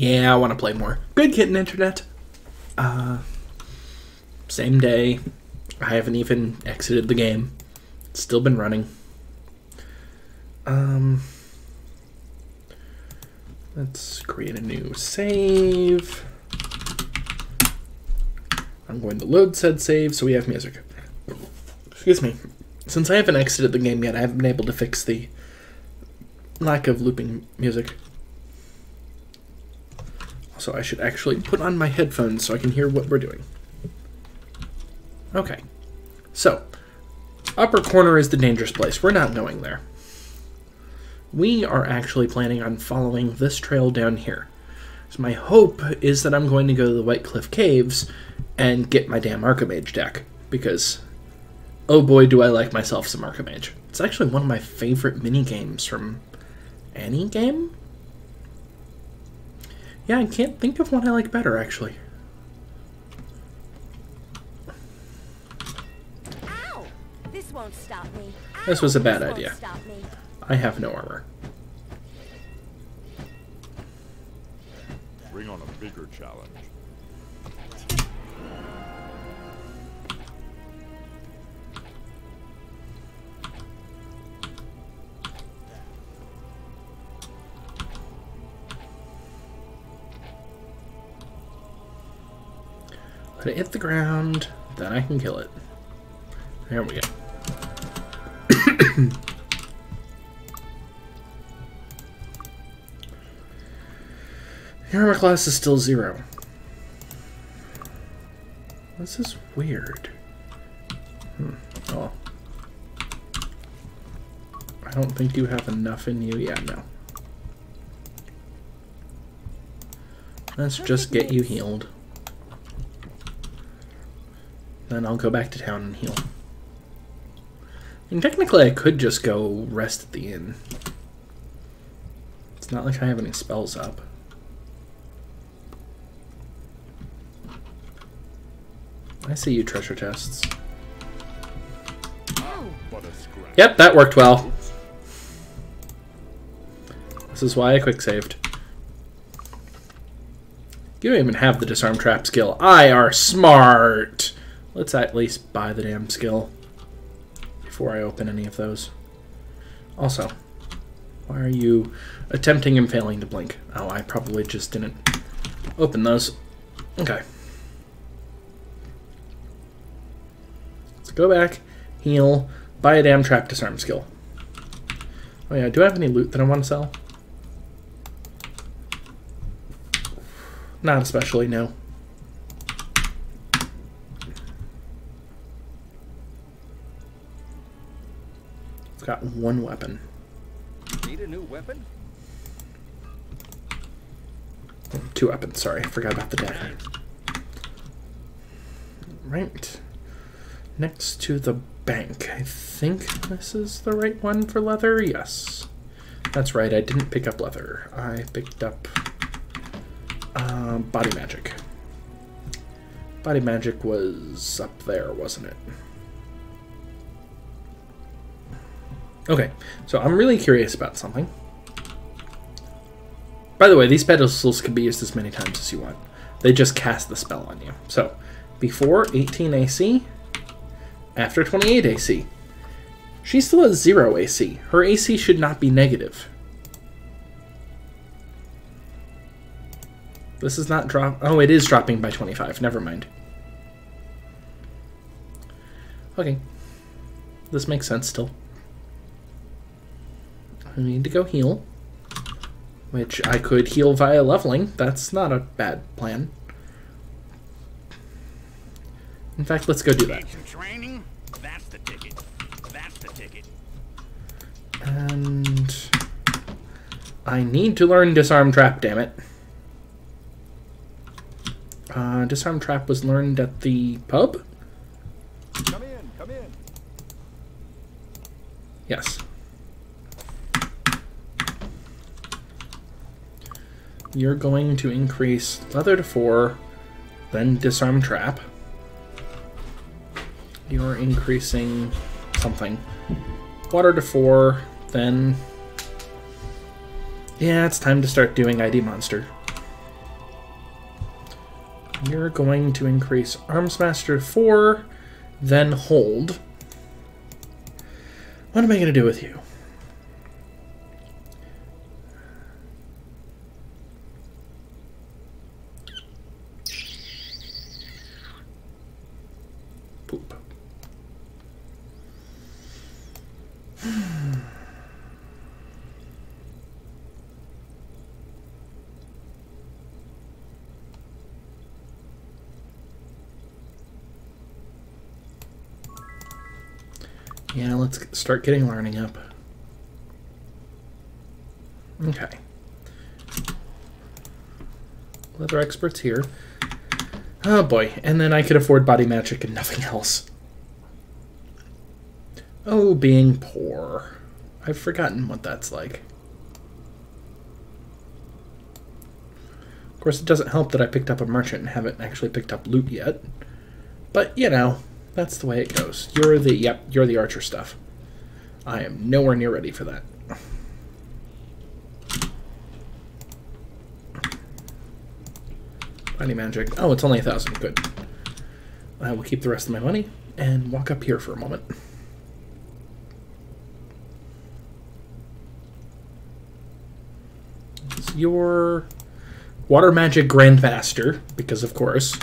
Yeah, I want to play more. Good kitten internet. Uh, same day. I haven't even exited the game. It's still been running. Um, let's create a new save. I'm going to load said save so we have music. Excuse me. Since I haven't exited the game yet, I haven't been able to fix the lack of looping music. So I should actually put on my headphones so I can hear what we're doing. Okay. So, upper corner is the dangerous place. We're not going there. We are actually planning on following this trail down here. So my hope is that I'm going to go to the White Cliff Caves and get my damn Arcomage deck. Because, oh boy, do I like myself some Arcomage. It's actually one of my favorite mini games from any game? Yeah, I can't think of one I like better, actually. Ow! This won't stop me. This was a bad This idea. I have no armor. Bring on a bigger Let it hit the ground, then I can kill it. There we go. Your armor class is still zero. This is weird. Hmm. Oh. I don't think you have enough in you. Yeah, no. Let's just get you healed. Then I'll go back to town and heal. And technically, I could just go rest at the inn. It's not like I have any spells up. I see you, treasure chests. Yep, that worked well. This is why I quick saved. You don't even have the disarm trap skill. I are smart. Let's at least buy the damn skill before I open any of those. Also, why are you attempting and failing to blink? Oh, I probably just didn't open those. Okay. Let's go back, heal, buy a damn trap disarm skill. Oh yeah, do I have any loot that I want to sell? Not especially, no. Got one weapon. Need a new weapon? Two weapons, sorry. I forgot about the dagger. Right. Next to the bank. I think this is the right one for leather. Yes. That's right, I didn't pick up leather. I picked up uh, body magic. Body magic was up there, wasn't it? Okay, so I'm really curious about something. By the way, these pedestals can be used as many times as you want. They just cast the spell on you. So, before 18 AC, after 28 AC. She still has 0 AC. Her AC should not be negative. This is not drop. Oh, it is dropping by 25. Never mind. Okay. This makes sense still. I need to go heal. Which I could heal via leveling. That's not a bad plan. In fact, let's go do that. Training? That's the ticket. That's the ticket. And I need to learn disarm trap, damn it. Uh, disarm trap was learned at the pub? Come in, come in. Yes. You're going to increase leather to 4, then disarm trap. You're increasing something. Water to 4, then... Yeah, it's time to start doing ID Monster. You're going to increase Arms Master to 4, then hold. What am I going to do with you? Start getting learning up. Okay. Leather experts here. Oh boy, and then I could afford body magic and nothing else. Oh, being poor. I've forgotten what that's like. Of course, it doesn't help that I picked up a merchant and haven't actually picked up loot yet. But, you know, that's the way it goes. You're the, yep, you're the archer stuff. I am nowhere near ready for that. Body magic. Oh, it's only a thousand. Good. I will keep the rest of my money and walk up here for a moment. It's your water magic grandmaster, because of course.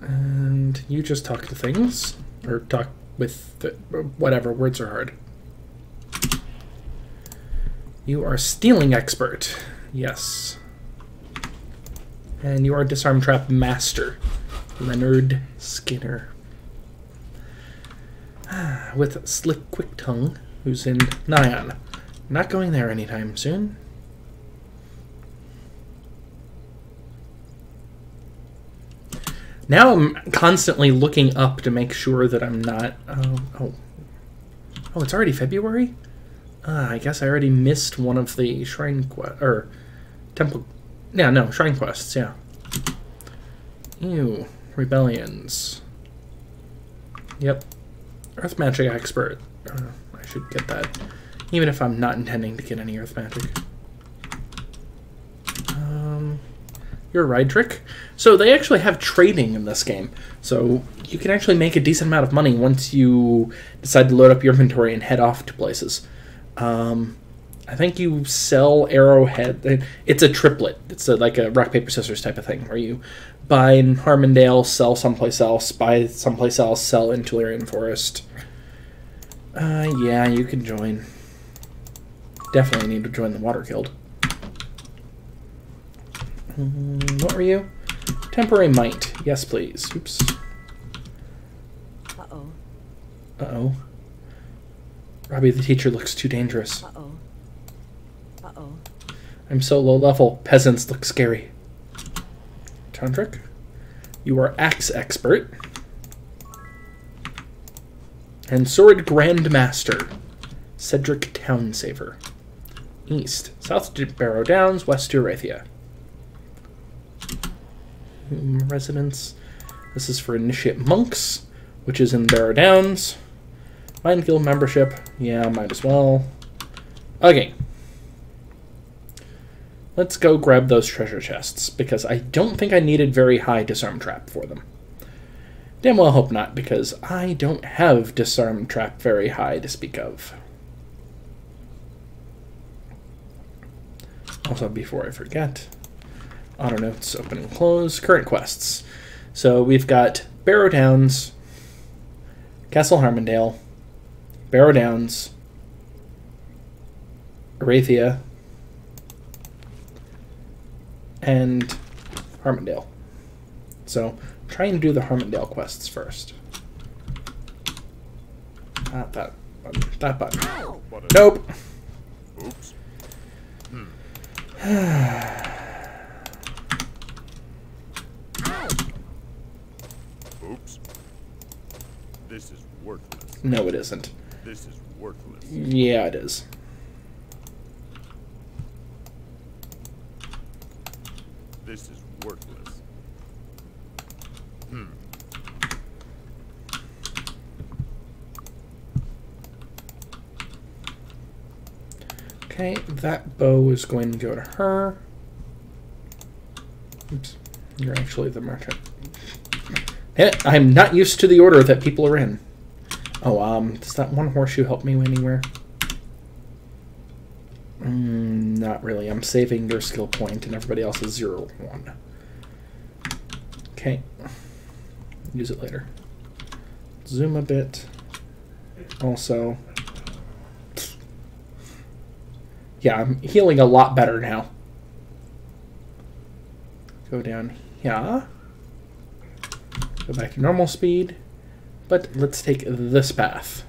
And you just talk to things, or talk with the, whatever words are hard. You are stealing expert. Yes. And you are disarm trap master, Leonard Skinner. Ah, with Slick Quick Tongue, who's in Nighon. Not going there anytime soon. Now I'm constantly looking up to make sure that I'm not. Um, oh, oh, it's already February. Uh, I guess I already missed one of the shrine quest or temple. Yeah, no shrine quests. Yeah. Ew, rebellions. Yep, earth magic expert. Uh, I should get that, even if I'm not intending to get any earth magic. Um, you're trick. So they actually have trading in this game. So you can actually make a decent amount of money once you decide to load up your inventory and head off to places. Um, I think you sell arrowhead. It's a triplet. It's a, like a rock paper scissors type of thing where you buy in Harmondale, sell someplace else, buy someplace else, sell in Tularean Forest. Uh, yeah, you can join. Definitely need to join the Water Guild. Mm, what were you? Temporary might. Yes, please. Oops. Uh-oh. Uh-oh. Robbie the teacher looks too dangerous. Uh-oh. Uh-oh. I'm so low level. Peasants look scary. Chandrik, you are axe expert. And sword grandmaster, Cedric Townsaver. East, south to Barrow Downs, west to Erathia. Hmm, Residence. This is for initiate monks, which is in Barrow Downs. Mind Guild membership. Yeah, might as well. Okay. Let's go grab those treasure chests, because I don't think I needed very high disarm trap for them. Damn well hope not, because I don't have disarm trap very high to speak of. Also, before I forget, auto notes open and close, current quests. So we've got Barrow Downs, Castle Harmondale, Barrow Downs, Erathia, and Harmondale. So try and do the Harmondale quests first. Not that button. That button. Nope. Oops. Oops. This is worthless. No, it isn't. This is worthless. Yeah, it is. This is worthless. Hmm. Okay, that bow is going to go to her. Oops. You're actually the merchant. I'm not used to the order that people are in. Oh, um, does that one horseshoe help me anywhere? Mm, not really. I'm saving your skill point, and everybody else is zero one. Okay. Use it later. Zoom a bit. Also. Yeah, I'm healing a lot better now. Go down here. Go back to normal speed. But let's take this path.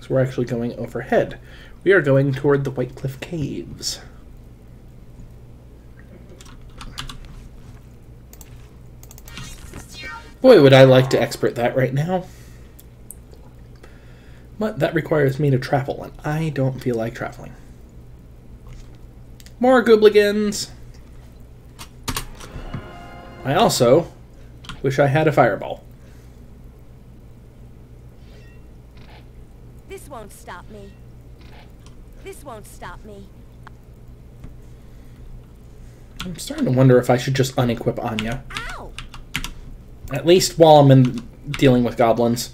So we're actually going overhead. We are going toward the White Cliff Caves. Boy, would I like to expert that right now. But that requires me to travel, and I don't feel like traveling. More goobligans! I also wish I had a fireball. This won't stop me. This won't stop me. I'm starting to wonder if I should just unequip Anya. Ow! At least while I'm in dealing with goblins.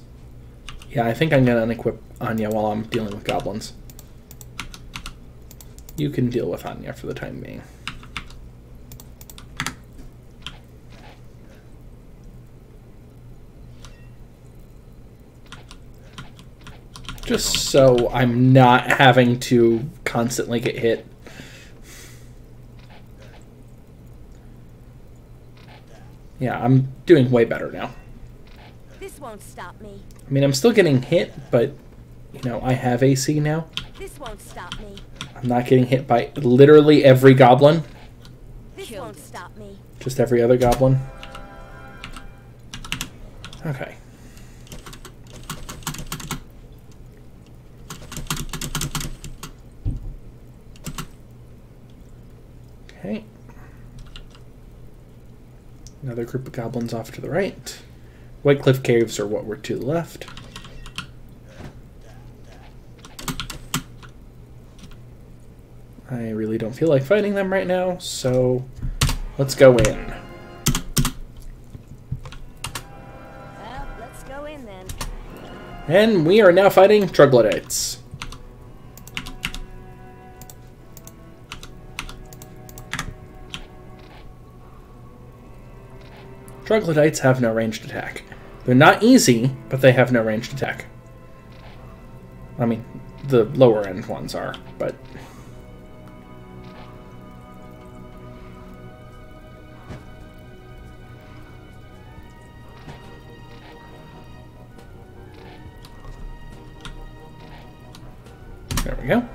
Yeah, I think I'm gonna unequip Anya while I'm dealing with goblins. You can deal with Anya for the time being. Just so I'm not having to constantly get hit. Yeah, I'm doing way better now. This won't stop me. I mean, I'm still getting hit, but, you know, I have AC now. This won't stop me. I'm not getting hit by literally every goblin, This won't stop me. just every other goblin. Okay. Okay. Another group of goblins off to the right. White Cliff Caves are what we're to the left. I really don't feel like fighting them right now, so let's go in. Well, let's go in then. And we are now fighting troglodytes. Troglodytes have no ranged attack. They're not easy, but they have no ranged attack. I mean, the lower end ones are, but. There we go.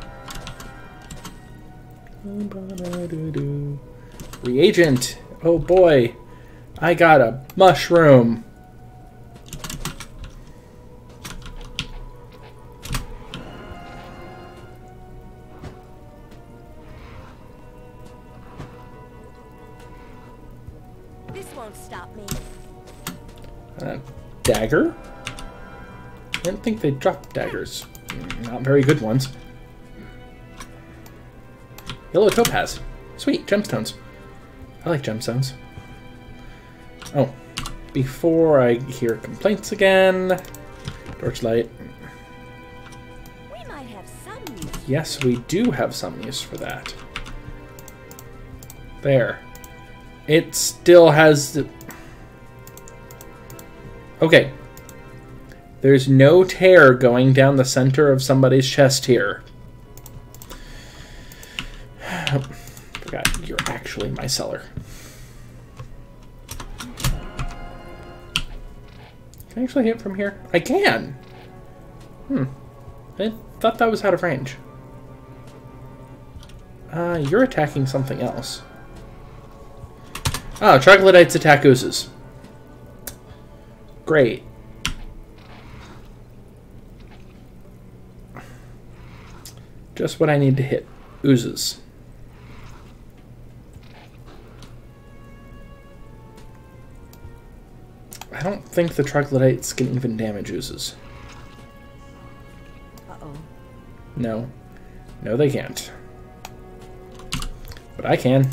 Reagent. Oh boy. I got a mushroom. This won't stop me. A dagger? I didn't think they dropped daggers. Not very good ones. Yellow topaz. Sweet, gemstones. I like gemstones. Oh, before I hear complaints again, torchlight. We might have some use. Yes, we do have some use for that. There. It still has... the- Okay. There's no tear going down the center of somebody's chest here. Forgot, you're actually my cellar. Can I actually hit from here? I can! Hmm. I thought that was out of range. Uh, you're attacking something else. Oh, troglodytes attack oozes. Great. Just what I need to hit. Oozes. I don't think the troglodytes can even damage oozes. Uh-oh. No. No, they can't. But I can.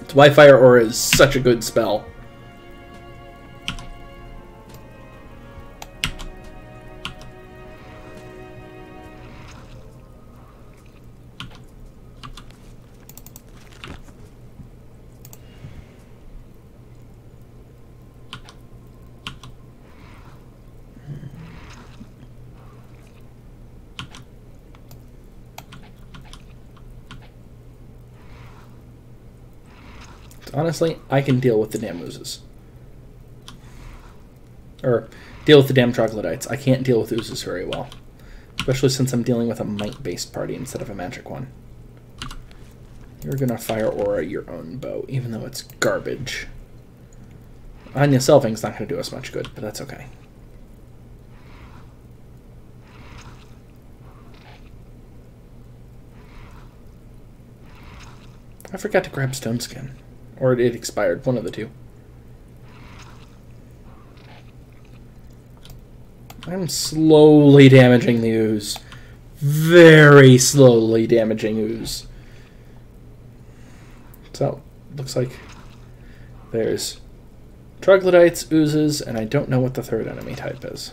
That's why Fire Aura is such a good spell. Honestly, I can deal with the damn oozes. Or deal with the damn troglodytes. I can't deal with oozes very well. Especially since I'm dealing with a might-based party instead of a magic one. You're gonna fire aura your own bow, even though it's garbage. Anya Selving's not gonna do us much good, but that's okay. I forgot to grab Stone Skin. Or it expired, one of the two. I'm slowly damaging the ooze. Very slowly damaging ooze. So, looks like there's troglodytes, oozes, and I don't know what the third enemy type is.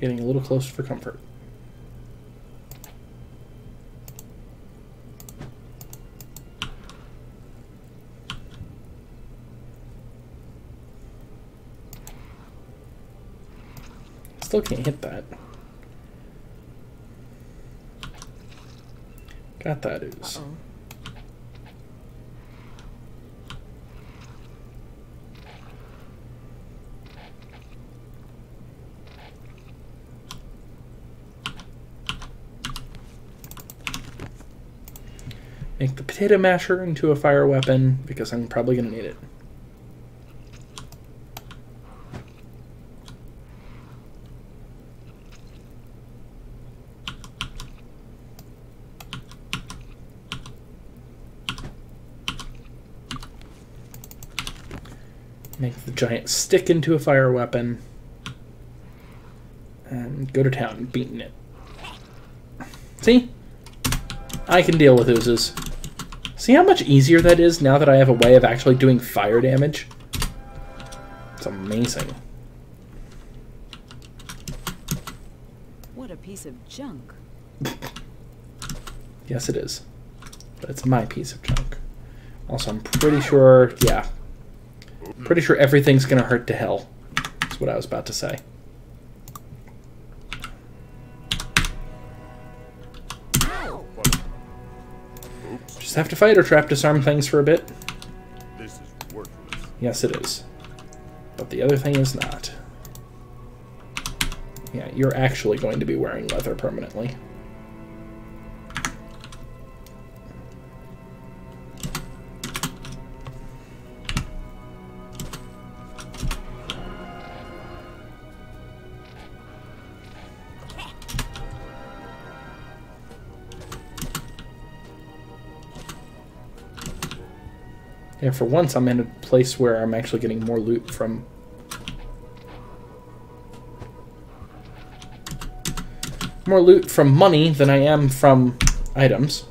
Getting a little close for comfort. Still can't hit that. Got that ooze. Uh-oh. Make the potato masher into a fire weapon because I'm probably going to need it. Make the giant stick into a fire weapon. And go to town beating it. See? I can deal with oozes. See how much easier that is now that I have a way of actually doing fire damage? It's amazing. What a piece of junk. Yes, it is. But it's my piece of junk. Also, I'm pretty sure, yeah. Pretty sure everything's gonna hurt to hell. That's what I was about to say. Have to fight or trap disarm things for a bit. This is worthless. Yes, it is. But the other thing is not. Yeah, you're actually going to be wearing leather permanently. For once I'm in a place where I'm actually getting more loot from more loot from money than I am from items.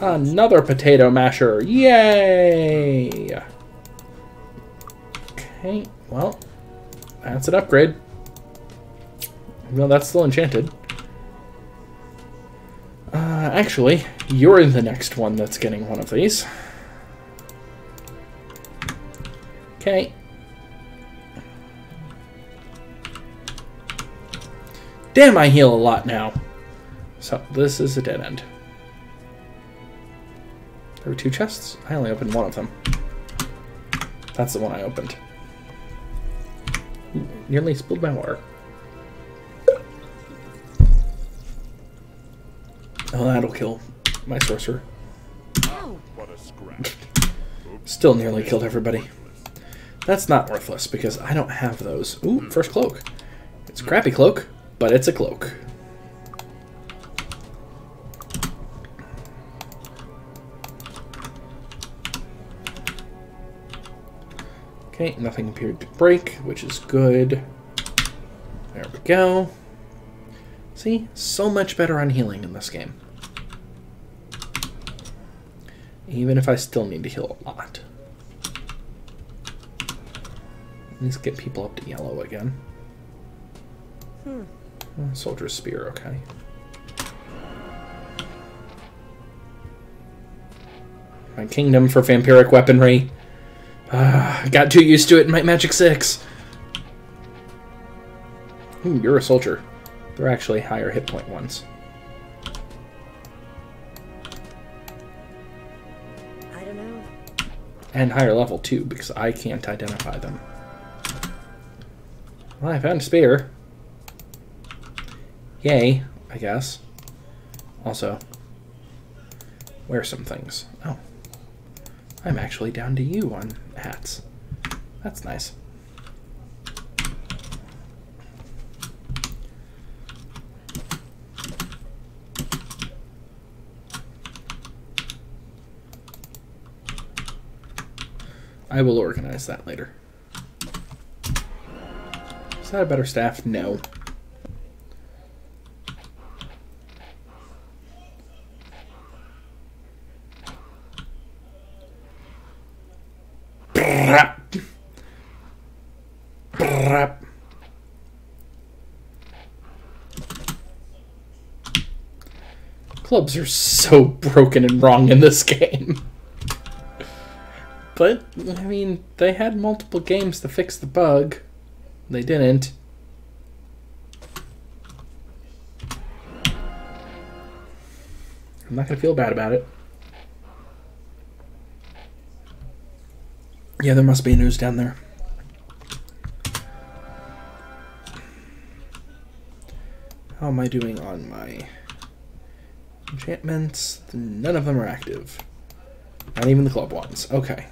Another potato masher. Yay! Okay, well, that's an upgrade. Well, that's still enchanted. Uh, actually, you're the next one that's getting one of these. Okay. Damn, I heal a lot now. So, this is a dead end. There were two chests? I only opened one of them. That's the one I opened. Ooh, nearly spilled my water. Oh, that'll kill my sorcerer. What a scrap. Still nearly killed everybody. That's not worthless because I don't have those. Ooh, hmm. first cloak. It's a crappy cloak, but it's a cloak. Okay, nothing appeared to break, which is good. There we go. See, so much better on healing in this game. Even if I still need to heal a lot. Let's get people up to yellow again. Hmm. Oh, Soldier's spear, okay. My kingdom for vampiric weaponry. Ah, got too used to it in my Magic 6. Ooh, you're a soldier. They're actually higher hit point ones. And higher level too, because I can't identify them. Well, I found a spear. Yay, I guess. Also, wear some things. Oh. I'm actually down to you on hats. That's nice. I will organize that later. Is that a better staff? No. Clubs are so broken and wrong in this game. But, I mean, they had multiple games to fix the bug. They didn't. I'm not going to feel bad about it. Yeah, there must be news down there. How am I doing on my enchantments? None of them are active. Not even the club ones. Okay.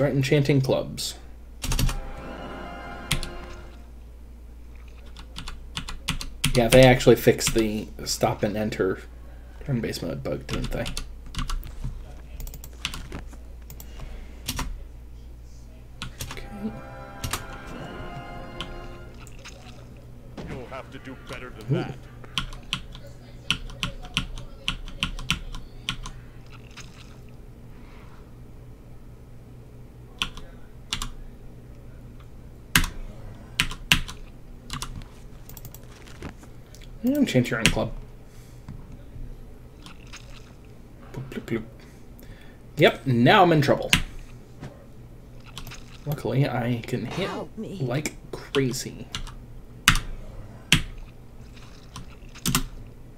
Start enchanting clubs. Yeah, they actually fixed the stop and enter turn-based mode bug, didn't they? Okay. You'll have to do better than that. Yeah, enchant your own club. Bloop, bloop, bloop. Yep, now I'm in trouble. Luckily, I can hit me. like crazy.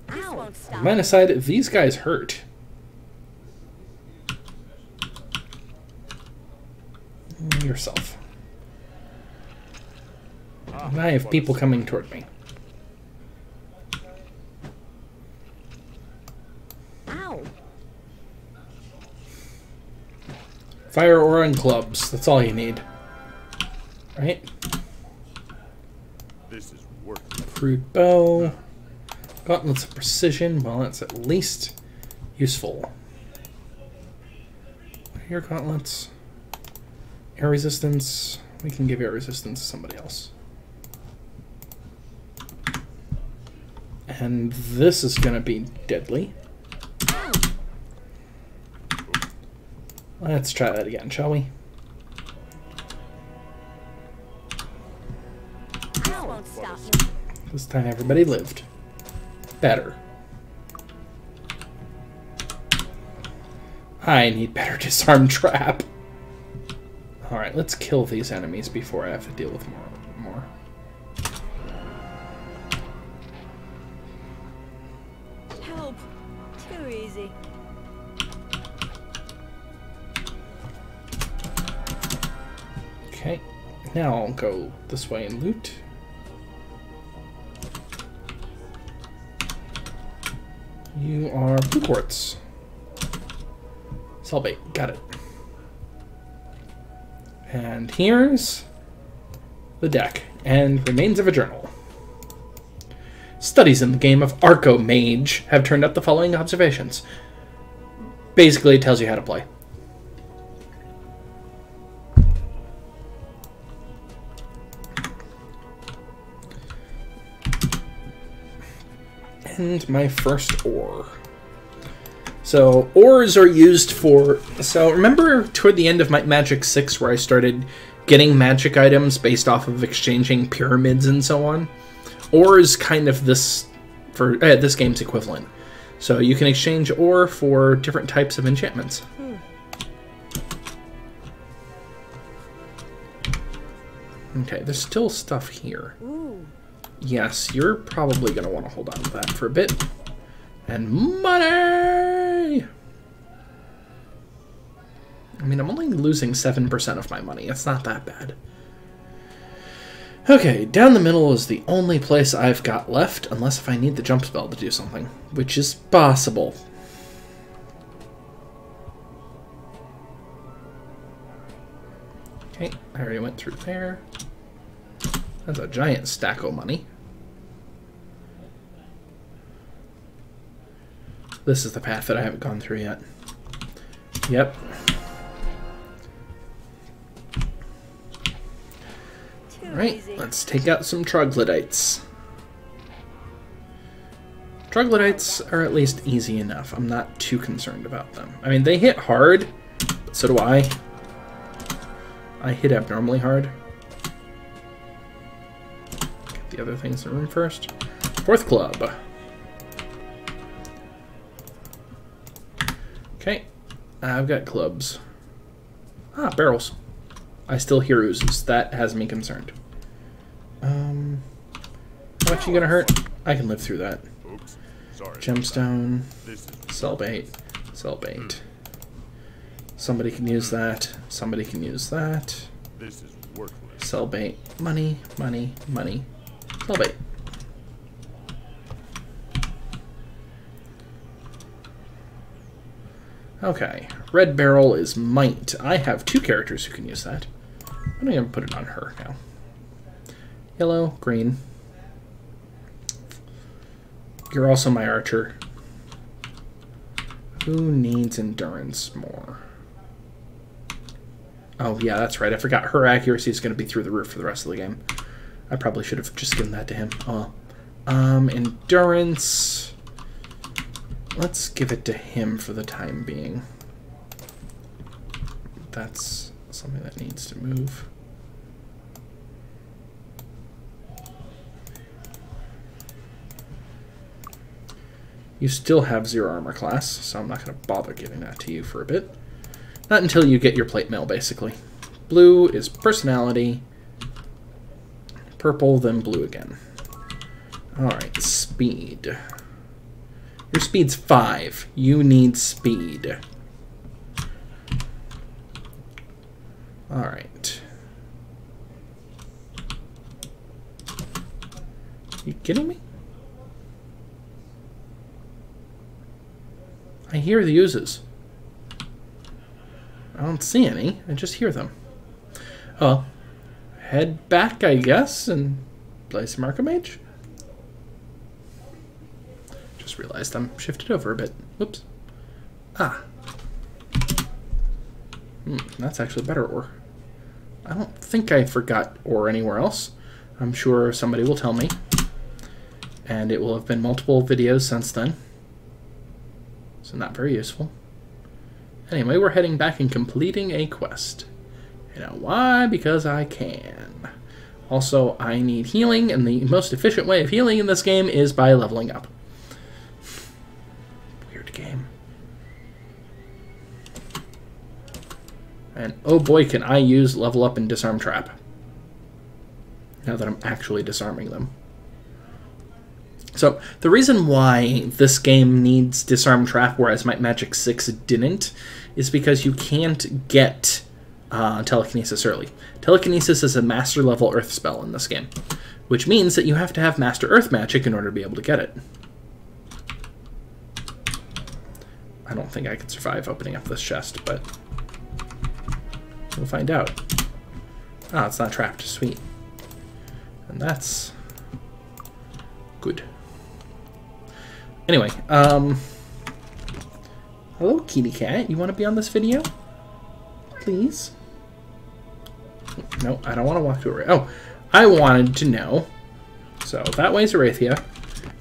This won't stop. Mine aside, these guys hurt. Yourself. And I have people coming toward me. Ow. Fire and clubs. That's all you need. Right? This is. Crude bow. Gauntlets of precision. Well, that's at least useful. Your gauntlets? Air resistance. We can give air resistance to somebody else. And this is going to be deadly. Let's try that again, shall we? This time everybody lived. Better. I need better disarm trap. Alright, let's kill these enemies before I have to deal with more. Now I'll go this way and loot. You are blue quartz. Cellbait, got it. And here's the deck and remains of a journal. Studies in the game of Arcomage have turned up the following observations. Basically, it tells you how to play. And my first ore. So ores are used for. So remember toward the end of my Magic Six, where I started getting magic items based off of exchanging pyramids and so on. Ore is kind of this for uh, this game's equivalent. So you can exchange ore for different types of enchantments. Okay, there's still stuff here. Ooh. Yes, you're probably going to want to hold on to that for a bit. And money! I mean, I'm only losing 7% of my money. It's not that bad. Okay, down the middle is the only place I've got left, unless if I need the jump spell to do something, which is possible. Okay, I already went through there. That's a giant stack of money. This is the path that I haven't gone through yet. Yep. Too Right, easy. let's take out some troglodytes. Troglodytes are at least easy enough. I'm not too concerned about them. I mean, they hit hard, but so do I. I hit abnormally hard. Get the other things in the room first. Fourth club. Okay, I've got clubs. Ah, barrels. I still hear oozes. That has me concerned. Um, how much you gonna hurt? I can live through that. Oops. Sorry. Gemstone, cell bait, cell bait. Somebody can use that. Somebody can use that. this is worthless. Cell bait. Money, money, money. Cell bait. Okay. Red barrel is might. I have two characters who can use that. I'm gonna put it on her now. Yellow, green. You're also my archer. Who needs endurance more? Oh, yeah, that's right. I forgot her accuracy is going to be through the roof for the rest of the game. I probably should have just given that to him. Oh. Um, endurance. Let's give it to him for the time being. That's something that needs to move. You still have zero armor class, so I'm not going to bother giving that to you for a bit. Not until you get your plate mail, basically. Blue is personality. Purple, then blue again. Alright, speed. Your speed's 5. You need speed. Alright. You kidding me? I hear the uses. I don't see any. I just hear them. Oh, head back, I guess, and play some Arcomage. Just realized I'm shifted over a bit. Whoops. Ah. Hmm, that's actually better ore. I don't think I forgot ore anywhere else. I'm sure somebody will tell me. And it will have been multiple videos since then. So not very useful. Anyway, we're heading back and completing a quest. You know why? Because I can. Also, I need healing, and the most efficient way of healing in this game is by leveling up. And oh boy, can I use level up and disarm trap. Now that I'm actually disarming them. So, the reason why this game needs Disarm Trap, whereas my Magic 6 didn't, is because you can't get uh, telekinesis early. Telekinesis is a master level earth spell in this game, which means that you have to have master earth magic in order to be able to get it. I don't think I could survive opening up this chest, but we'll find out. Ah, it's not trapped. Sweet. And that's good. Anyway, um... Hello, kitty cat. You want to be on this video? Please? No, I don't want to walk to a... Oh, I wanted to know. So, that way's Erathia.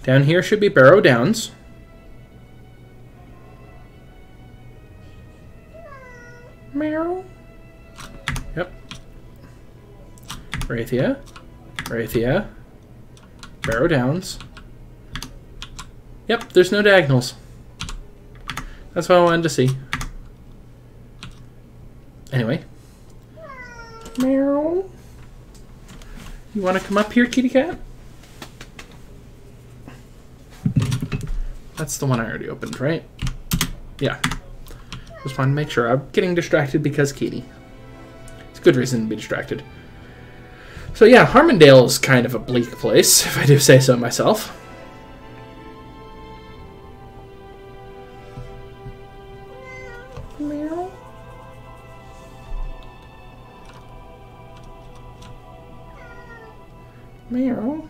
Down here should be Barrow Downs. Meow. Erathia. Erathia. Barrow Downs. Yep, there's no diagonals. That's what I wanted to see. Anyway. Meow. You want to come up here, kitty cat? That's the one I already opened, right? Yeah. Just wanted to make sure. I'm getting distracted because kitty. It's a good reason to be distracted. So yeah, Harmondale is kind of a bleak place, if I do say so myself. Meow. Meow.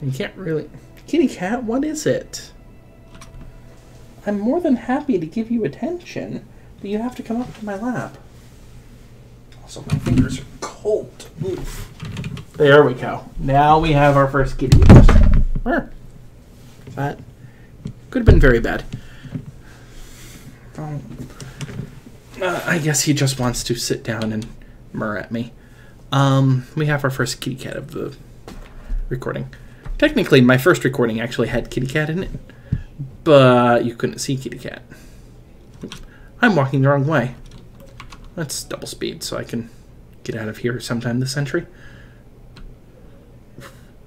You can't really... Kitty cat, what is it? I'm more than happy to give you attention, but you have to come up to my lap. Also, my fingers are cold. Oof. There we go. Now we have our first kitty. Where? That could have been very bad. Oh. Uh, I guess he just wants to sit down and murr at me. Um, we have our first kitty cat of the recording. Technically, my first recording actually had kitty cat in it, but you couldn't see kitty cat. I'm walking the wrong way. Let's double speed so I can get out of here sometime this century.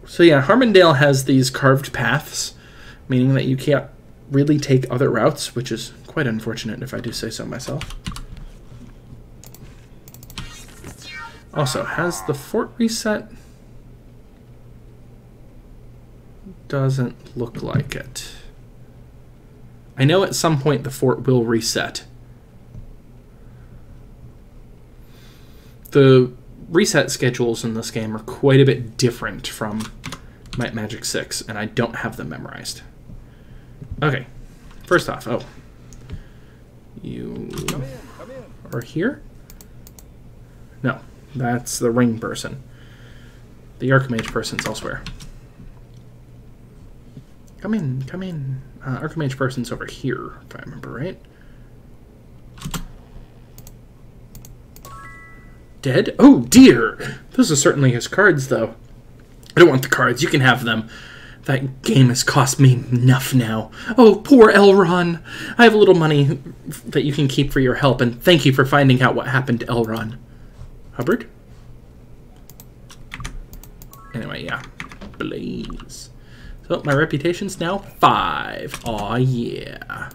So yeah, Harmondale has these carved paths, meaning that you can't really take other routes, which is quite unfortunate if I do say so myself. Also, has the fort reset? Doesn't look like it. I know at some point the fort will reset. The reset schedules in this game are quite a bit different from Might Magic 6, and I don't have them memorized. Okay, first off, oh. You are here? No, that's the ring person. The Arcomage person's elsewhere. Come in, come in. Uh, Arcomage person's over here, if I remember right. Dead? Oh dear! Those are certainly his cards, though. I don't want the cards. You can have them. That game has cost me enough now. Oh, poor Elron. I have a little money that you can keep for your help, and thank you for finding out what happened to Elron. Hubbard? Anyway, yeah. Blaze. So, my reputation's now five. Aw, yeah.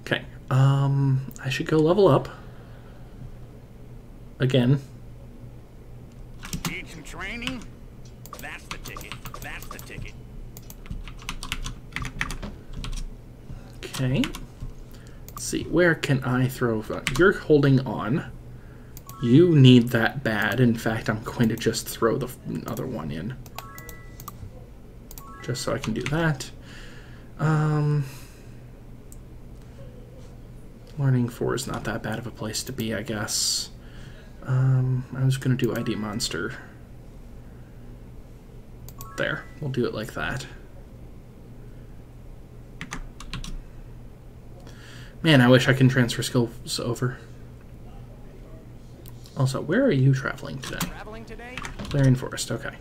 Okay. Um, I should go level up. Again. Need some training? That's the ticket. That's the ticket. Okay. Let's see, where can I throw... You're holding on. You need that bad. In fact, I'm going to just throw the other one in. Just so I can do that. Um... Learning 4 is not that bad of a place to be, I guess. Um, I was going to do ID Monster. There. We'll do it like that. Man, I wish I can transfer skills over. Also, where are you traveling today? Traveling today? Forest, okay.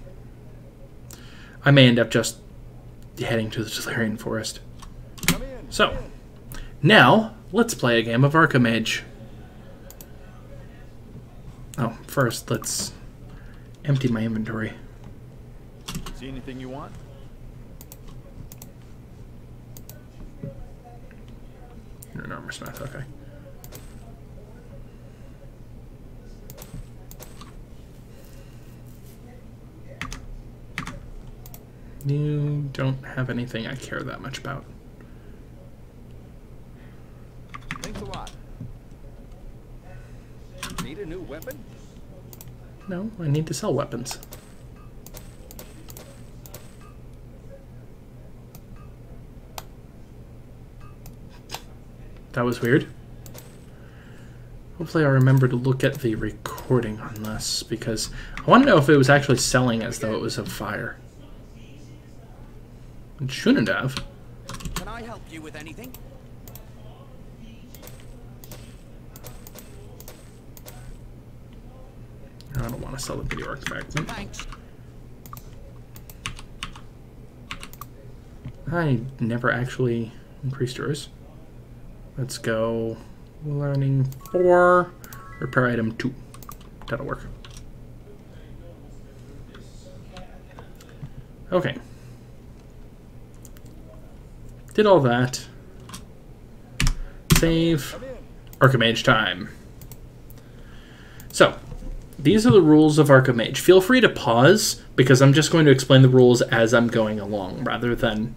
I may end up just heading to the Tularean Forest. So, now, Let's play a game of Arkham Oh, first, let's empty my inventory. See anything you want? You're an armor smith, okay. You don't have anything I care that much about. Thanks a lot. Need a new weapon? No, I need to sell weapons. That was weird. Hopefully I remember to look at the recording on this, because I want to know if it was actually selling as though it was of fire. It shouldn't have. Can I help you with anything? I don't want to sell the video artifact. Thanks. I never actually increased yours. Let's go learning four, repair item two. That'll work. Okay. Did all that. Save. Arcomage time. So, these are the rules of Arcomage. Feel free to pause because I'm just going to explain the rules as I'm going along rather than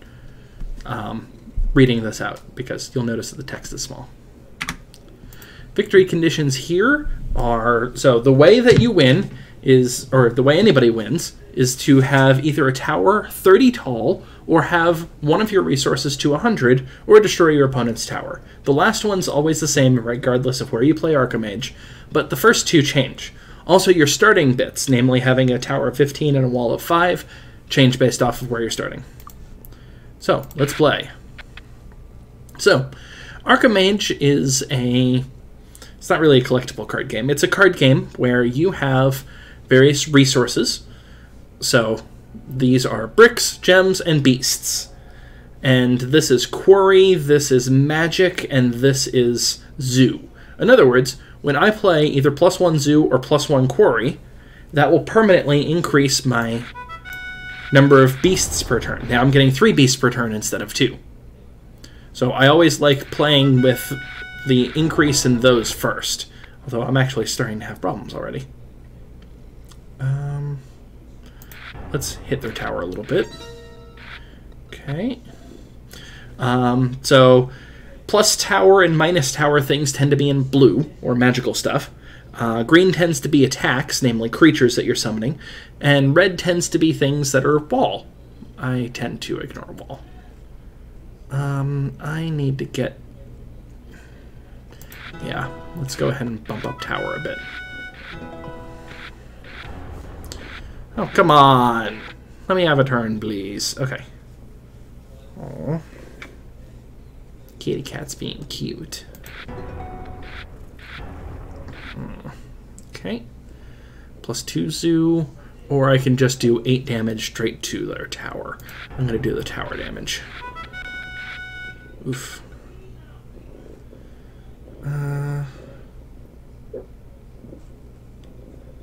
um, reading this out because you'll notice that the text is small. Victory conditions here are so the way that you win is, or the way anybody wins, is to have either a tower 30 tall or have one of your resources to 100 or destroy your opponent's tower. The last one's always the same regardless of where you play Arcomage, but the first two change. Also, your starting bits, namely having a tower of 15 and a wall of 5, change based off of where you're starting. So, let's play. So, Arcomage is a. It's not really a collectible card game. It's a card game where you have various resources. So, these are bricks, gems, and beasts. And this is quarry, this is magic, and this is zoo. In other words, when I play either plus one zoo or plus one quarry, that will permanently increase my number of beasts per turn. Now I'm getting three beasts per turn instead of two. So I always like playing with the increase in those first. Although I'm actually starting to have problems already. Um, let's hit their tower a little bit. Okay. Um, so plus tower and minus tower things tend to be in blue, or magical stuff. Uh, green tends to be attacks, namely creatures that you're summoning, and red tends to be things that are wall. I tend to ignore wall. Um, I need to get. Yeah, let's go ahead and bump up tower a bit. Oh, come on! Let me have a turn, please. Okay. Aww. Kitty cat's being cute. Hmm. Okay. Plus two zoo, or I can just do eight damage straight to their tower. I'm gonna do the tower damage. Oof. Uh,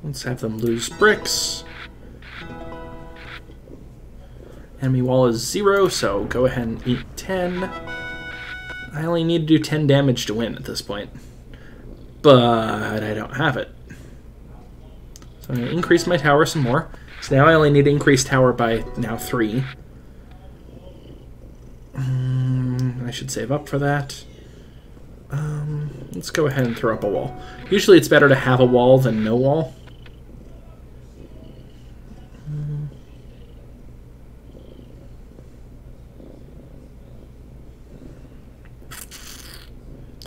let's have them lose bricks. Enemy wall is zero, so go ahead and eat 10. I only need to do 10 damage to win at this point. But I don't have it. So I'm going to increase my tower some more. So now I only need to increase tower by now 3. Mm, I should save up for that. Um, let's go ahead and throw up a wall. Usually it's better to have a wall than no wall.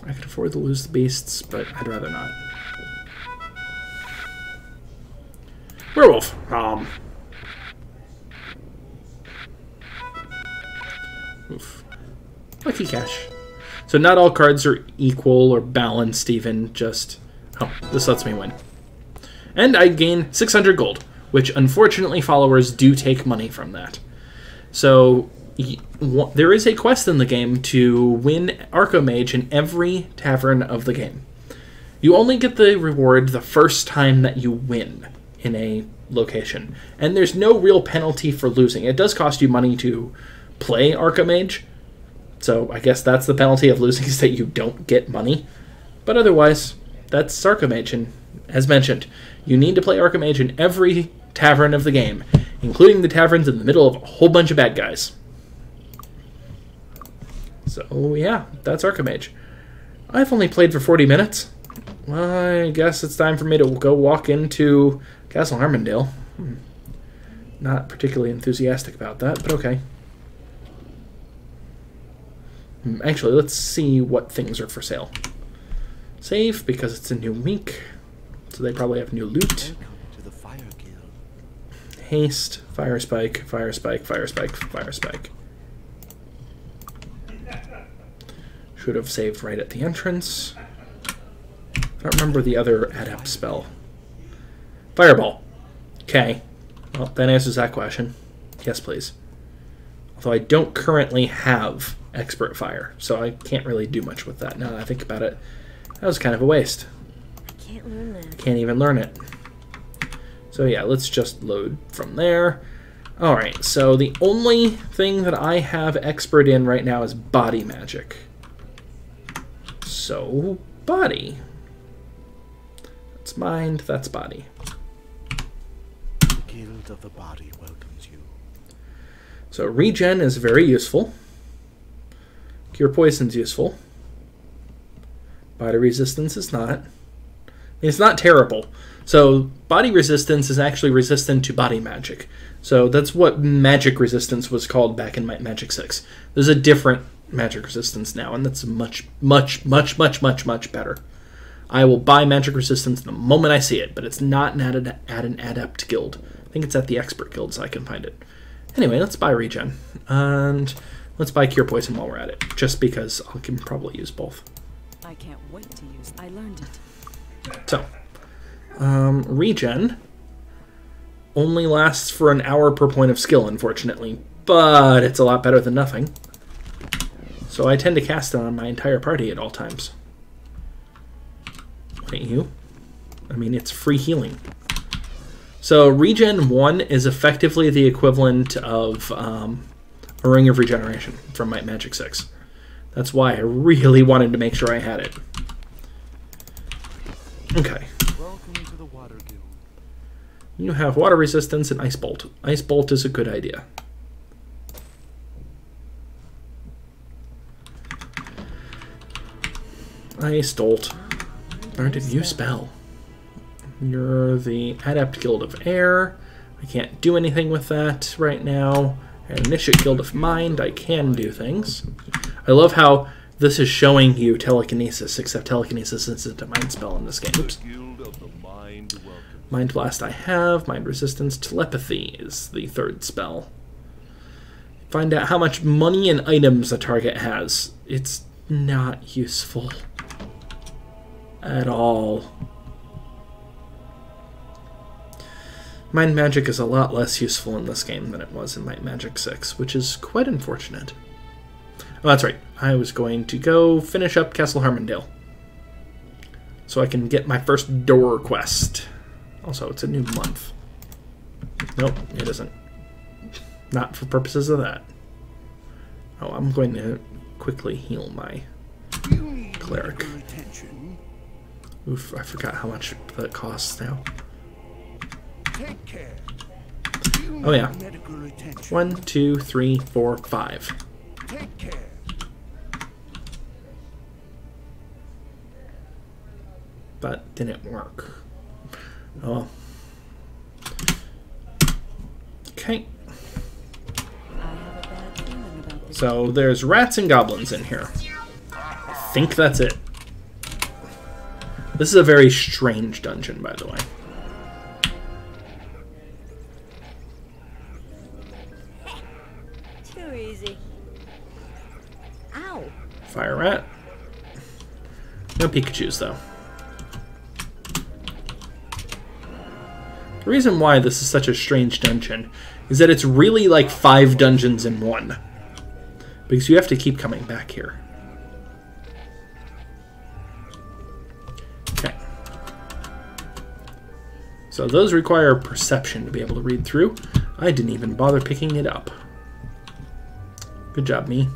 I could afford to lose the beasts, but I'd rather not. Werewolf. Um. Oof. Lucky cash. So not all cards are equal or balanced even, just... Oh, this lets me win. And I gain 600 gold, which unfortunately followers do take money from that. So there is a quest in the game to win Arcomage in every tavern of the game. You only get the reward the first time that you win in a location, and there's no real penalty for losing. It does cost you money to play Arcomage, So I guess that's the penalty of losing is that you don't get money. But otherwise, that's Arcomage. And as mentioned, you need to play Arcomage in every tavern of the game, including the taverns in the middle of a whole bunch of bad guys. So yeah, that's Arcomage. I've only played for 40 minutes. Well, I guess it's time for me to go walk into Castle Harmondale. Hmm. Not particularly enthusiastic about that, but okay. Hmm, Actually, let's see what things are for sale. Save, because it's a new week. So they probably have new loot. Fire. Haste, Fire Spike, Fire Spike, Fire Spike, Fire Spike. Should have saved right at the entrance. I don't remember the other adept spell. Fireball. Okay. Well, that answers that question. Yes, please. Although I don't currently have Expert Fire, so I can't really do much with that now that I think about it. That was kind of a waste. I can't learn that. Can't even learn it. So yeah, let's just load from there. Alright, so the only thing that I have expert in right now is body magic. So, body. That's mind, that's body. The Guild of the Body welcomes you. So regen is very useful. Cure poison's useful. Body resistance is not. It's not terrible. So body resistance is actually resistant to body magic. So that's what magic resistance was called back in Ma- Magic Six. There's a different magic resistance now, and that's much, much, much, much, much, much better. I will buy magic resistance the moment I see it, but it's not an added at an adept guild. I think it's at the expert guild, so I can find it. Anyway, let's buy regen. And let's buy cure poison while we're at it. Just because I can probably use both. I can't wait to use. I learned it. So, um, regen only lasts for an hour per point of skill, unfortunately. But it's a lot better than nothing. So I tend to cast it on my entire party at all times. Ain't you? I mean, it's free healing. So regen 1 is effectively the equivalent of um, a Ring of Regeneration from Might Magic 6. That's why I really wanted to make sure I had it. Okay. Welcome to the Water Guild. You have water resistance and ice bolt. Ice bolt is a good idea. Ice bolt. Learned a new spell. You're the Adept Guild of Air. I can't do anything with that right now. And Initiate Guild of Mind, I can do things. I love how this is showing you telekinesis, except telekinesis isn't a mind spell in this game. Oops. Mind Blast I have. Mind Resistance. Telepathy is the third spell. Find out how much money and items a target has. It's not useful. At all. Mind Magic is a lot less useful in this game than it was in Might Magic 6, which is quite unfortunate. Oh, that's right. I was going to go finish up Castle Harmondale. So I can get my first door quest. Also, it's a new month. Nope, it isn't. Not for purposes of that. Oh, I'm going to quickly heal my cleric. Oof, I forgot how much that costs now. Take care. Oh yeah. One, two, three, four, five. Take care. But didn't work. Oh. Okay. I have a bad feeling about this. So there's rats and goblins in here. I think that's it. This is a very strange dungeon, by the way. Too easy. Ow. Fire rat. No Pikachus, though. The reason why this is such a strange dungeon is that it's really like five dungeons in one. Because you have to keep coming back here. So those require perception to be able to read through. I didn't even bother picking it up. Good job, me.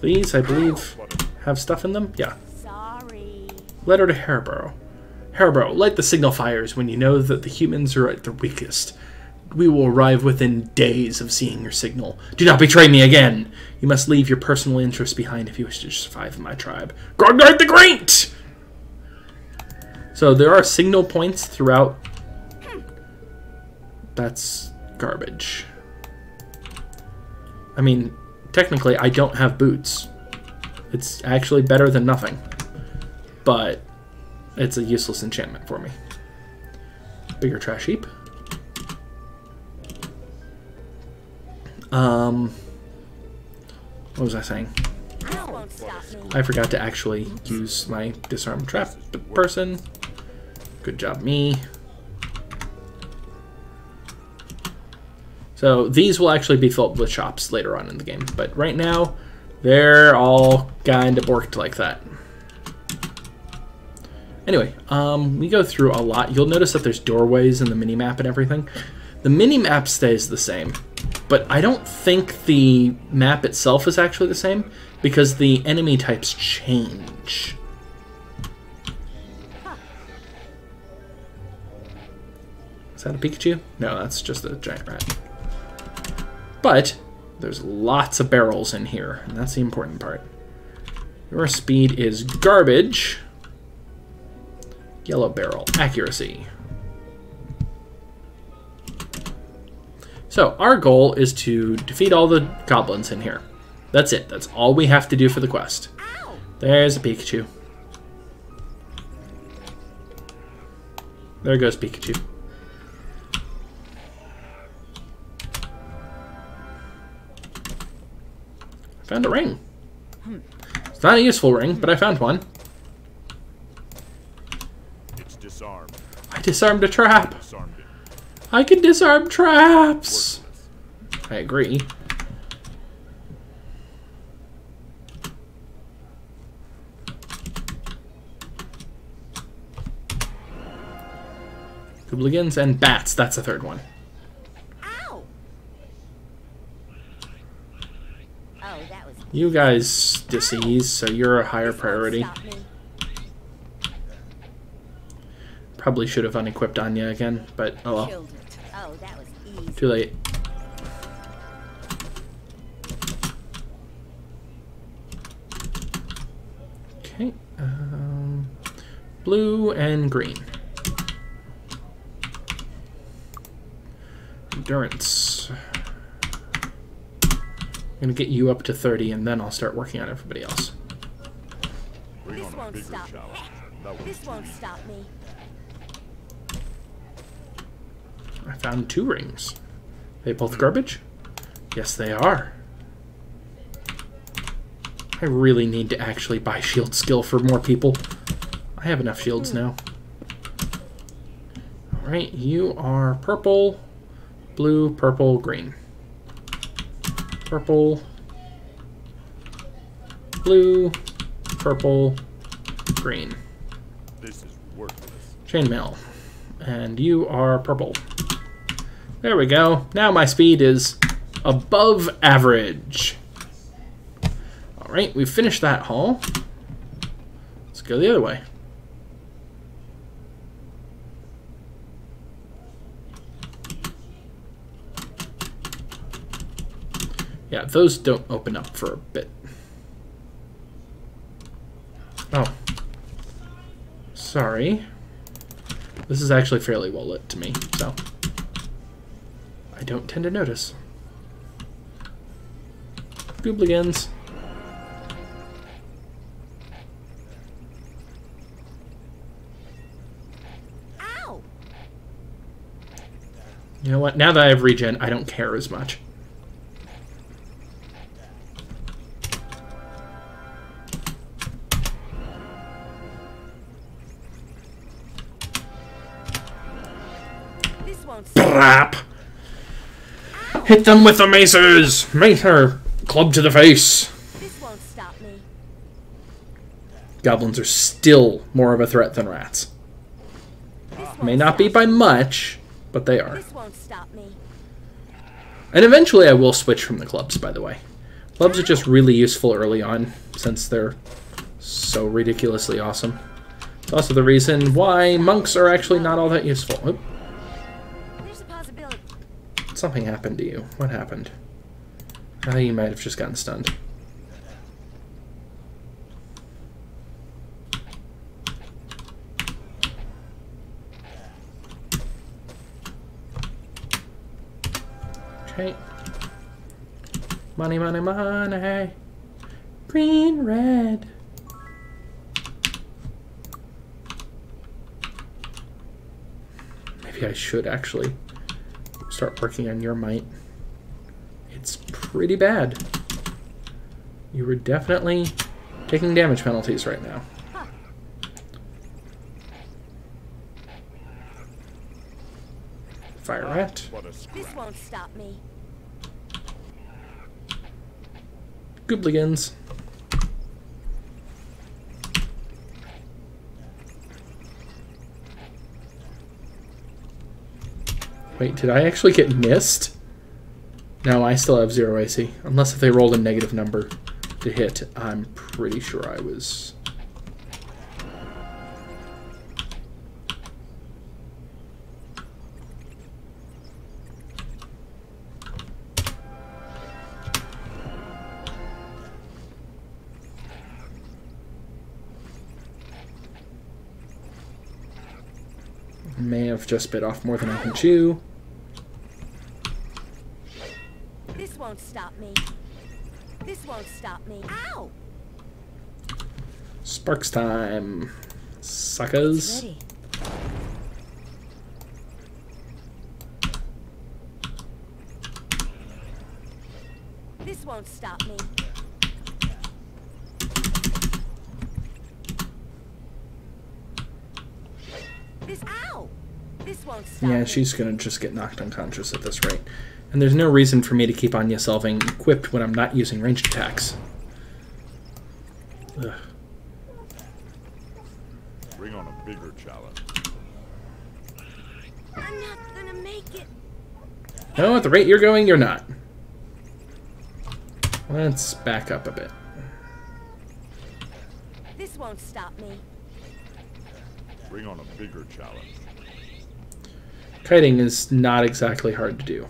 These, I believe, have stuff in them. Yeah. Sorry. Letter to Hairborough. Hairborough, light the signal fires when you know that the humans are at their weakest. We will arrive within days of seeing your signal. Do not betray me again! You must leave your personal interests behind if you wish to survive in my tribe. Grognard the Great! So there are signal points throughout. That's garbage. I mean, technically, I don't have boots. It's actually better than nothing. But it's a useless enchantment for me. Bigger trash heap. Um, what was I saying? This won't stop me. I forgot to actually use my disarm trap person. Good job, me. So these will actually be filled with shops later on in the game, but right now they're all kind of borked like that. Anyway, um, we go through a lot. You'll notice that there's doorways in the mini-map and everything. The mini-map stays the same, but I don't think the map itself is actually the same because the enemy types change. That a Pikachu? No, that's just a giant rat. But there's lots of barrels in here, and that's the important part. Your speed is garbage. Yellow barrel, accuracy. So our goal is to defeat all the goblins in here. That's it. That's all we have to do for the quest. There's a Pikachu. There goes Pikachu. Found a ring. It's not a useful ring, but I found one. It's disarmed. I disarmed a trap. Disarmed. I can disarm traps. I agree. Goobligans and bats. That's the third one. Ow! Oh, that was. You guys disease, so you're a higher priority. Probably should have unequipped Anya again, but oh well. Oh, that was. Too late. Okay. Um, blue and green. Endurance. I'm gonna get you up to 30 and then I'll start working on everybody else. This won't stop. challenge. That This won't stop me. I found two rings. They both garbage? Yes, they are. I really need to actually buy shield skill for more people. I have enough shields hmm. now. Alright, you are purple, blue, purple, green. Purple, blue, purple, green. This is worthless. Chainmail. And you are purple. There we go. Now my speed is above average. Alright, we've finished that haul. Let's go the other way. Those don't open up for a bit. Oh. Sorry. This is actually fairly well lit to me, so I don't tend to notice. Goobligans. Ow! You know what? Now that I have regen, I don't care as much. Hit them with the maces! Macer! Club to the face! This won't stop me. Goblins are still more of a threat than rats. May not be by much, but they are. This won't stop me. And eventually I will switch from the clubs, by the way. Clubs are just really useful early on, since they're so ridiculously awesome. It's also the reason why monks are actually not all that useful. Oop, There's a possibility. Something happened to you. What happened? I think you might have just gotten stunned. Okay. Money, money, money. Green, red. Maybe I should actually start working on your might. It's pretty bad. You were definitely taking damage penalties right now. Fire rat. This won't stop me. Goobligans. Wait, did I actually get missed? No, I still have zero AC. Unless if they rolled a negative number to hit, I'm pretty sure I was... May have just bit off more than I can chew. This won't stop me. This won't stop me. Ow! Sparks time. Suckers. This won't stop me. This ow! This won't stop Yeah, she's gonna just get knocked unconscious at this rate. And there's no reason for me to keep on Selving equipped when I'm not using ranged attacks. Ugh. Bring on a bigger challenge. I'm not gonna make it. No, at the rate you're going, you're not. Let's back up a bit. This won't stop me. Bring on a bigger challenge. Kiting is not exactly hard to do.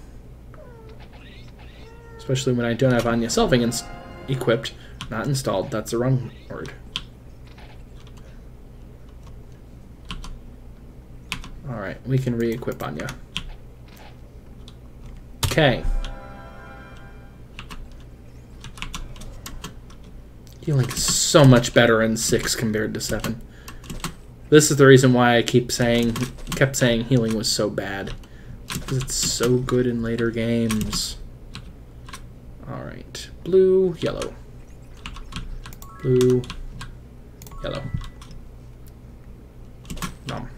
Especially when I don't have Anya Selving equipped. Not installed, that's the wrong word. Alright, we can re-equip Anya. Okay. Healing is so much better in 6 compared to 7. This is the reason why I keep saying, kept saying healing was so bad. Because it's so good in later games. Alright. Blue, yellow. Blue, yellow. Nom.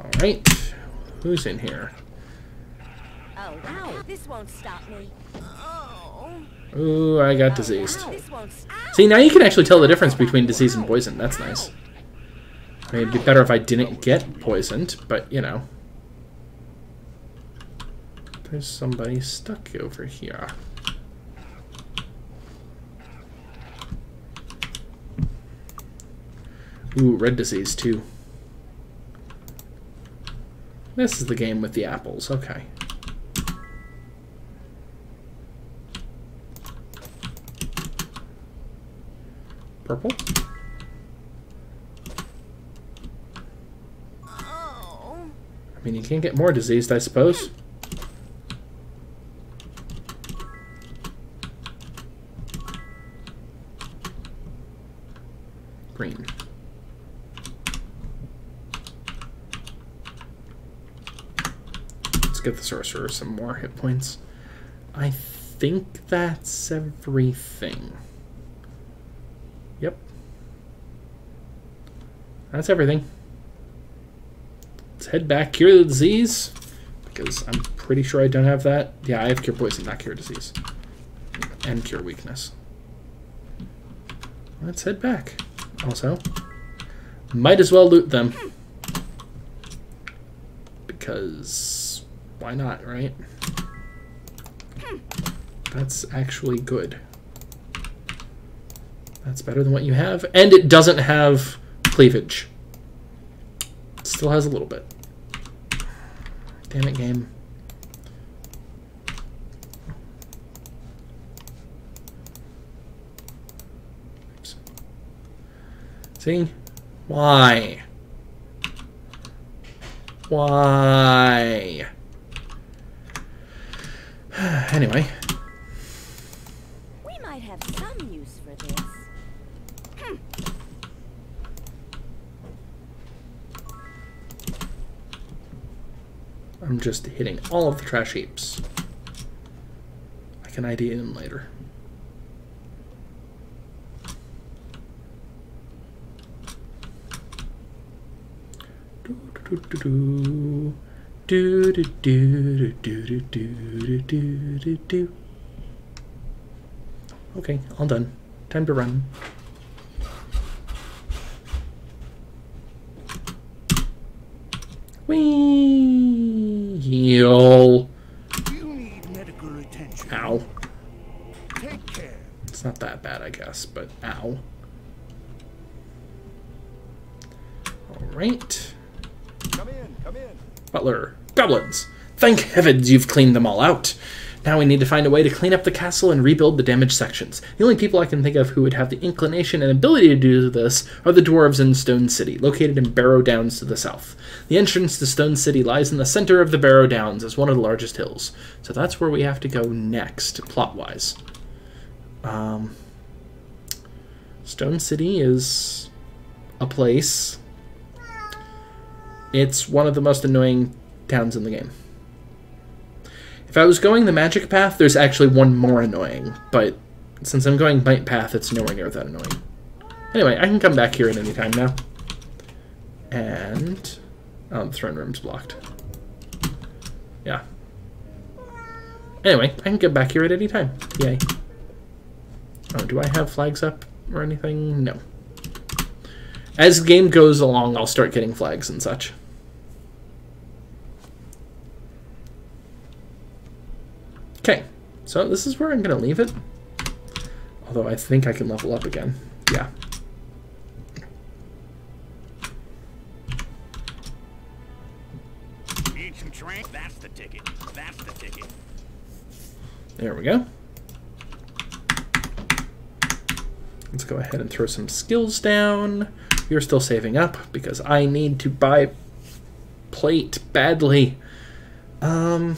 Alright. Who's in here? Oh, ow! This won't stop me. Oh. Ooh, I got diseased. Oh, this won't. s- Ow! See, now you can actually tell the difference oh, between disease and poison. That's nice. I mean, it'd be better if I didn't get poisoned, but, you know. There's somebody stuck over here. Ooh, red disease, too. This is the game with the apples. Okay. Purple? Oh. I mean, you can't get more diseased, I suppose. Green. Let's get the sorcerer some more hit points. I think that's everything. Yep. That's everything. Head back, cure the disease. Because I'm pretty sure I don't have that. Yeah, I have cure poison, not cure disease. And cure weakness. Let's head back. Also, might as well loot them. Because why not, right? That's actually good. That's better than what you have. And it doesn't have cleavage. It still has a little bit. Damn it, game. See? Why? Why? anyway. I'm just hitting all of the trash heaps. I can ID them later. Do do do do do do do do do do do. Okay, all done. Time to run. Whee! Heal. You need medical attention. Ow. Take care. It's not that bad, I guess, but ow. Alright. Come in, come in. Butler. Goblins. Thank heavens you've cleaned them all out. Now we need to find a way to clean up the castle and rebuild the damaged sections. The only people I can think of who would have the inclination and ability to do this are the dwarves in Stone City, located in Barrow Downs to the south. The entrance to Stone City lies in the center of the Barrow Downs as one of the largest hills. So that's where we have to go next, plot-wise. Um, Stone City is a place. It's one of the most annoying towns in the game. If I was going the magic path, there's actually one more annoying, but since I'm going might path, it's nowhere near that annoying. Anyway, I can come back here at any time now. And... Oh, the throne room's blocked. Yeah. Anyway, I can get back here at any time. Yay. Oh, do I have flags up or anything? No. As the game goes along, I'll start getting flags and such. Okay, so this is where I'm going to leave it. Although I think I can level up again. Yeah. Need some drink? That's the ticket. That's the ticket. There we go. Let's go ahead and throw some skills down. You're still saving up because I need to buy plate badly. Um...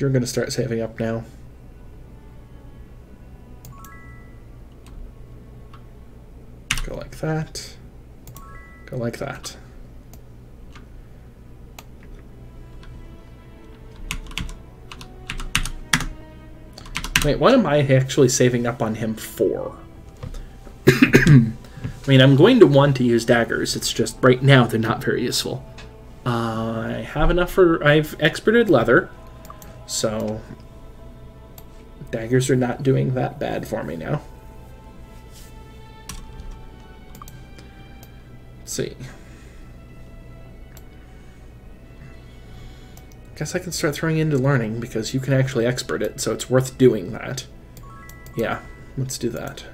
You're going to start saving up now. Go like that. Go like that. Wait, what am I actually saving up on him for? I mean, I'm going to want to use daggers. It's just right now they're not very useful. Uh, I have enough for. I've experted leather, so daggers are not doing that bad for me now. Let's see. Guess I can start throwing into learning because you can actually expert it, so it's worth doing that. Yeah, let's do that.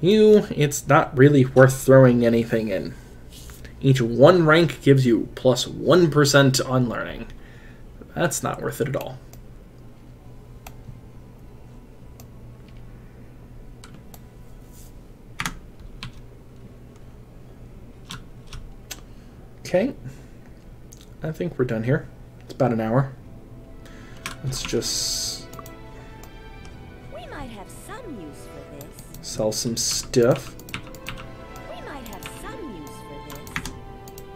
You, it's not really worth throwing anything in. Each one rank gives you plus 1 on learning. That's not worth it at all. Okay. I think we're done here. It's about an hour. Let's just We might have some use for this. sell some stuff. We might have some use for this.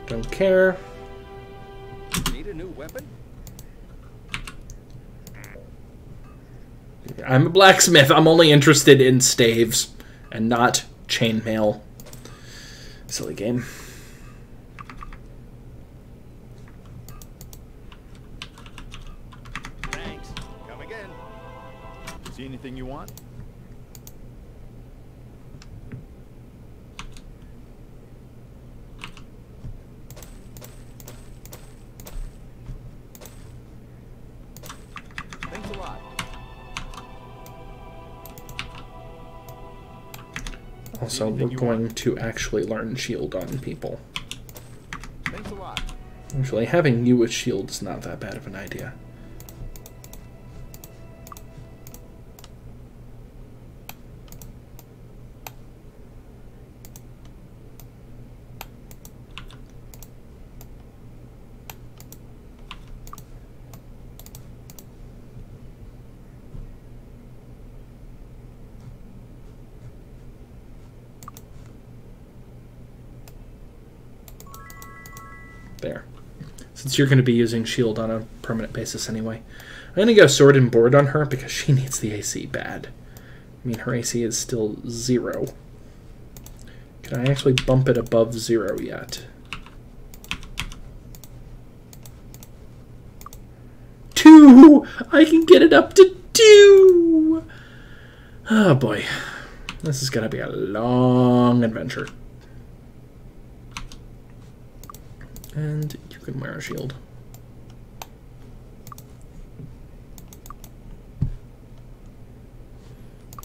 Don't care. Need a new weapon? I'm a blacksmith. I'm only interested in staves and not chainmail. Silly game. Thanks. Come again. See anything you want? Also, we're going to actually learn shield on people. Thanks a lot. Actually, having you with shield is not that bad of an idea. You're going to be using shield on a permanent basis anyway. I'm going to go sword and board on her because she needs the AC bad. I mean, her AC is still zero. Can I actually bump it above zero yet? Two! I can get it up to two! Oh boy. This is going to be a long adventure. And you can wear a shield.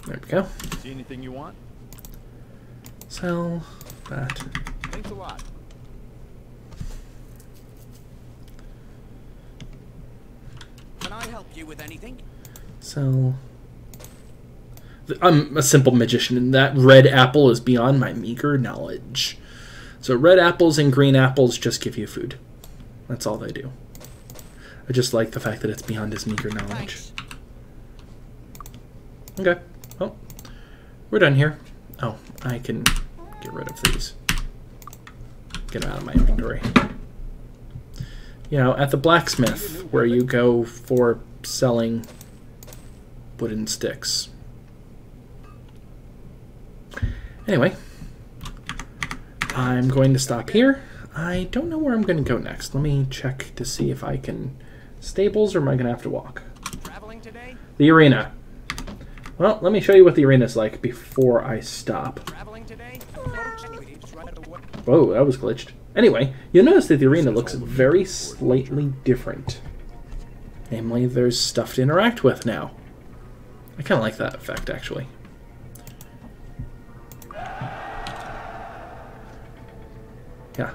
There we go. See anything you want? Sell that. Thanks a lot. Can I help you with anything? Sell. I'm a simple magician, and that red apple is beyond my meager knowledge. So red apples and green apples just give you food. That's all they do. I just like the fact that it's beyond his meager knowledge. Okay. Well, we're done here. Oh, I can get rid of these. Get them out of my inventory. You know, at the blacksmith, where you go for selling wooden sticks. Anyway, I'm going to stop here. I don't know where I'm going to go next. Let me check to see if I can stables or am I going to have to walk? Traveling today? The arena. Well, let me show you what the arena's like before I stop. Traveling today? Whoa, that was glitched. Anyway, you'll notice that the arena looks very slightly different. Namely, there's stuff to interact with now. I kind of like that effect, actually. Yeah.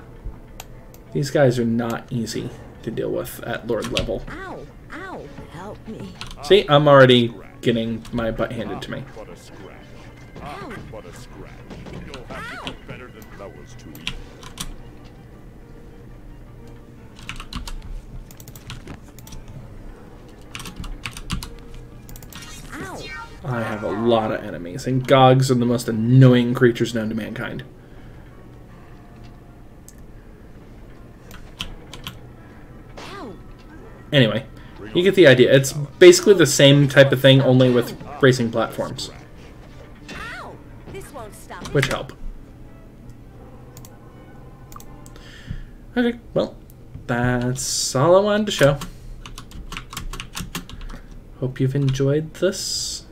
These guys are not easy to deal with at Lord level. Ow! Ow! Help me. See, I'm already getting my butt handed to me. But a scratch. But a scratch. You'll have to do better than that was too easy. Ow! I have a lot of enemies, and Gogs are the most annoying creatures known to mankind. Ow! Anyway, you get the idea. It's basically the same type of thing, only with racing platforms, which help. Okay, well, that's all I wanted to show. Hope you've enjoyed this.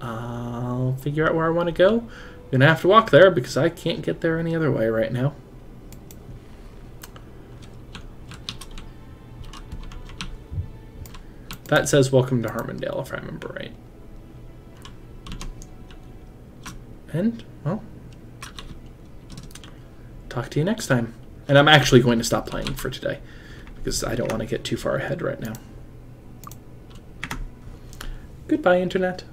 I'll figure out where I want to go. Gonna have to walk there because I can't get there any other way right now. That says welcome to Harmondale, if I remember right. And, well, talk to you next time. And I'm actually going to stop playing for today because I don't want to get too far ahead right now. Goodbye, Internet.